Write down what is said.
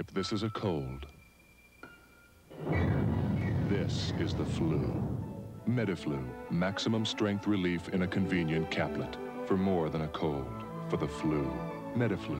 if this is a cold, this is the flu. Medi-Flu, maximum strength relief in a convenient caplet. For more than a cold, for the flu. Medi-Flu.